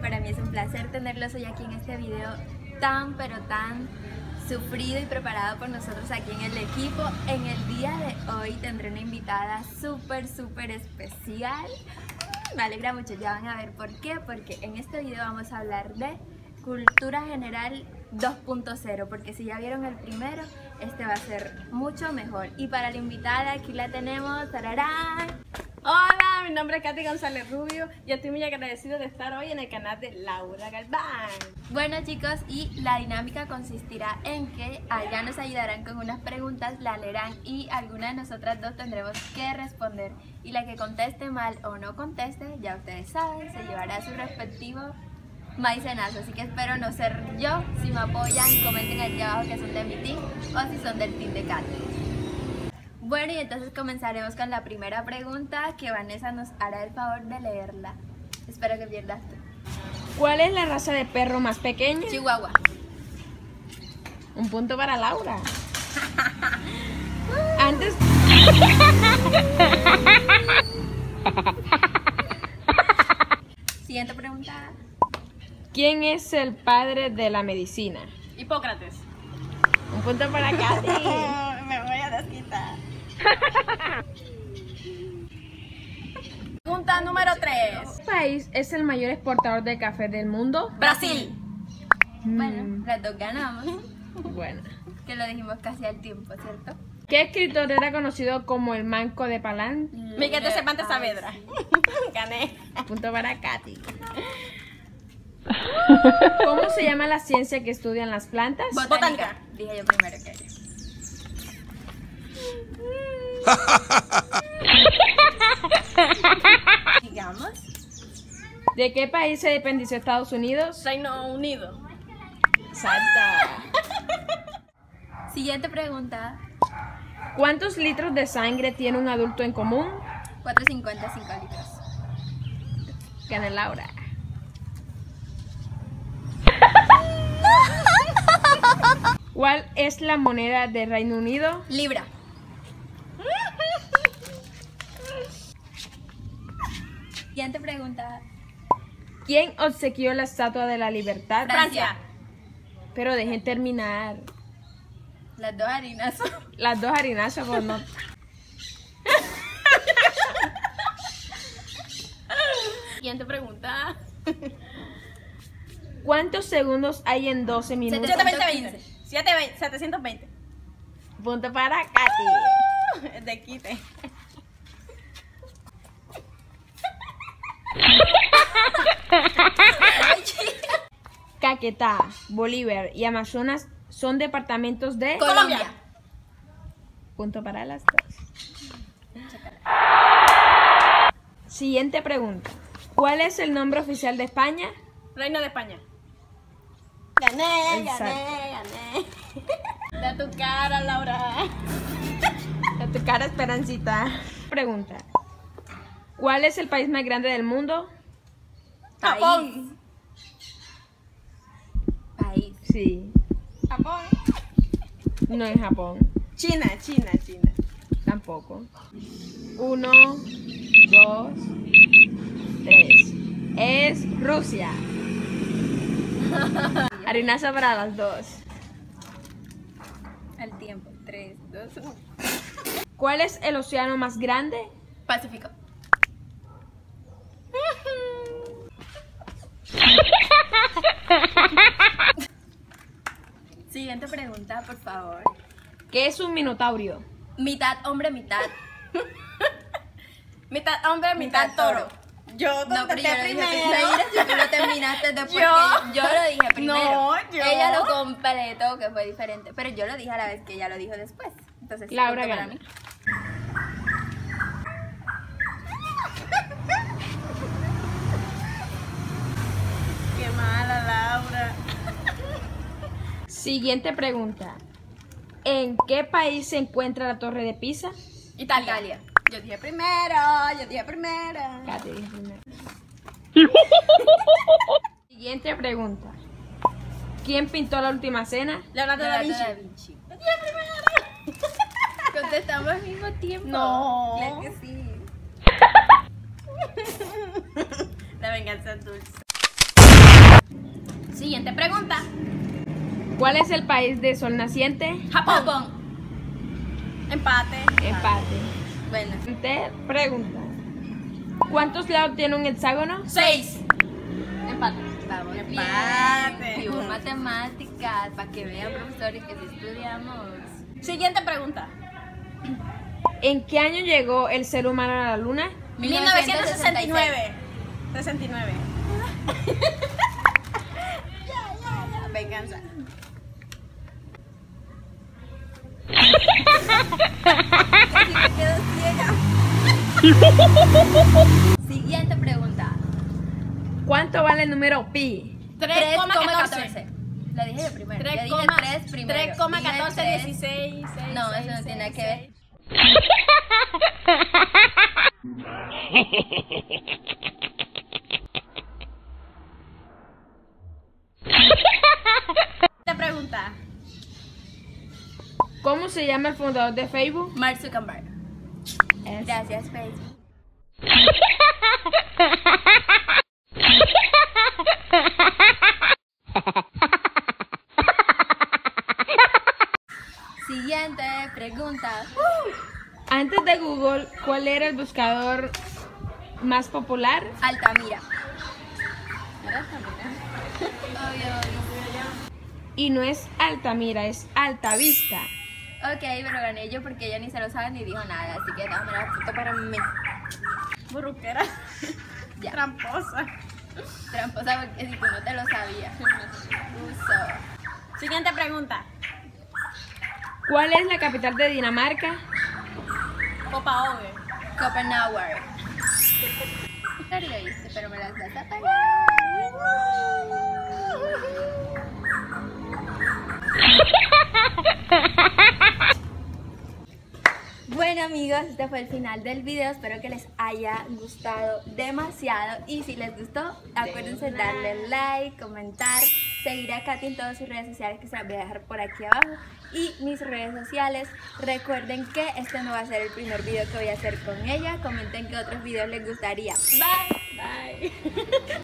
para mí es un placer tenerlos hoy aquí en este video tan pero tan sufrido y preparado por nosotros aquí en el equipo. En el día de hoy tendré una invitada súper súper especial. Me alegra mucho, ya van a ver por qué, porque en este video vamos a hablar de cultura general 2.0, porque si ya vieron el primero, este va a ser mucho mejor. Y para la invitada aquí la tenemos, tararán. Hola, mi nombre es Katy González Rubio y estoy muy agradecido de estar hoy en el canal de Laura Galván. Bueno chicos, y la dinámica consistirá en que allá nos ayudarán con unas preguntas, la leerán y alguna de nosotras dos tendremos que responder. Y la que conteste mal o no conteste, ya ustedes saben, se llevará su respectivo maicenazo. Así que espero no ser yo. Si me apoyan, comenten aquí abajo que son de mi team o si son del team de Katy. Bueno, y entonces comenzaremos con la primera pregunta que Vanessa nos hará el favor de leerla. Espero que pierdas tú. ¿Cuál es la raza de perro más pequeña? Chihuahua. Un punto para Laura. Antes. Siguiente pregunta. ¿Quién es el padre de la medicina? Hipócrates. Un punto para Katy. Me voy a desquitar. Pregunta número 3. ¿Qué país es el mayor exportador de café del mundo? Brasil. Bueno, las dos ganamos. Bueno. Que lo dijimos casi al tiempo, ¿cierto? ¿Qué escritor era conocido como el Manco de Palán? Miguel de Cervantes Saavedra. Gané. Punto para Katy. ¿Cómo se llama la ciencia que estudian las plantas? Botánica. Dije yo primero que ella. ¿De qué país se independizó Estados Unidos? Reino Unido. Exacto. Siguiente pregunta. ¿Cuántos litros de sangre tiene un adulto en común? 4.55 litros. Gana Laura. ¿Cuál es la moneda del Reino Unido? Libra. Siguiente pregunta. ¿Quién obsequió la estatua de la libertad? Francia. Pero dejen terminar. Las dos harinas. Las dos harinazos, pues no. Siguiente pregunta. ¿Cuántos segundos hay en 12 minutos? 720. 720. 720. Punto para Katy. De quite. Caquetá, Bolívar y Amazonas son departamentos de... Colombia. Punto para las dos. Siguiente pregunta. ¿Cuál es el nombre oficial de España? Reino de España. Gané, Exacto. gané, gané. Da tu cara, Laura. A tu cara, Esperancita. Pregunta. ¿Cuál es el país más grande del mundo? Japón. País. Sí. Japón. No es Japón. China, China, China. Tampoco. Uno, dos, tres. Es Rusia. Harinaza para las dos. Al tiempo. 3, 2, 1. ¿Cuál es el océano más grande? Pacífico. Siguiente pregunta, por favor. ¿Qué es un minotaurio? Mitad hombre, mitad. Mitad hombre, mitad, Mitad toro. toro. Yo No, pero yo lo dije primero. si tú lo terminaste después Yo. que yo lo dije primero. No, yo. Ella lo completó, que fue diferente. Pero yo lo dije a la vez que ella lo dijo después. Entonces, Laura punto para gana. mí. Qué mala, Laura. Siguiente pregunta. ¿En qué país se encuentra la Torre de Pisa? Italia. Italia. Yo dije primero, yo dije primero. Katy, dije primero. Siguiente pregunta. ¿Quién pintó la última cena? Leonardo da Vinci. da Vinci. Yo dije primero. Contestamos al mismo tiempo. No. Claro que sí. La venganza es dulce. Siguiente pregunta. ¿Cuál es el país de sol naciente? Japón. Japón. Empate. Empate. Bueno, Siguiente pregunta. ¿Cuántos lados tiene un hexágono? Seis. Empate. Empate. bien. Y hubo matemáticas, para que vean, profesores, que sí estudiamos. Siguiente pregunta. ¿En qué año llegó el ser humano a la luna? 1969. 69. ya, ya, ya. Venganza. Casi me quedo ciega. Siguiente pregunta. ¿Cuánto vale el número pi? 3,14. Lo dije yo primero. Yo dije 3 primero. 3,14, Dije 16. No, eso no tiene que ver. Te pregunta. ¿Cómo se llama el fundador de Facebook? Mark Zuckerberg. Es- Gracias, Facebook. Siguiente pregunta. Antes de Google, ¿cuál era el buscador más popular? Altamira. Obvio, obvio. Y no es Altamira, es Altavista. Ok, pero gané yo porque ella ni se lo sabe ni dijo nada, así que déjame la punto para mí. Burruquera. Ya. Tramposa. Tramposa porque si tú no te lo sabías. Uso. Siguiente pregunta. ¿Cuál es la capital de Dinamarca? Lo hice, pero me las vas a pagar. Bueno amigos, este fue el final del video, espero que les haya gustado demasiado y si les gustó, acuérdense de darle like, comentar, seguir a Katy en todas sus redes sociales que se las voy a dejar por aquí abajo y mis redes sociales. Recuerden que este no va a ser el primer video que voy a hacer con ella, comenten qué otros videos les gustaría. Bye. Bye.